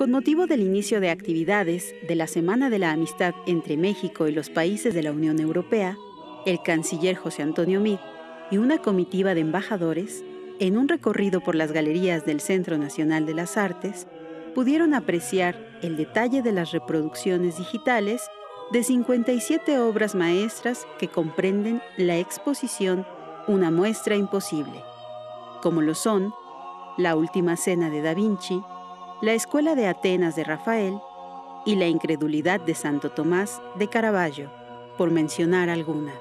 Con motivo del inicio de actividades de la Semana de la Amistad entre México y los países de la Unión Europea, el canciller José Antonio Meade y una comitiva de embajadores, en un recorrido por las galerías del Centro Nacional de las Artes, pudieron apreciar el detalle de las reproducciones digitales de 57 obras maestras que comprenden la exposición Una muestra imposible, como lo son La Última Cena de Da Vinci, La Escuela de Atenas de Rafael y La Incredulidad de Santo Tomás de Caravaggio, por mencionar algunas.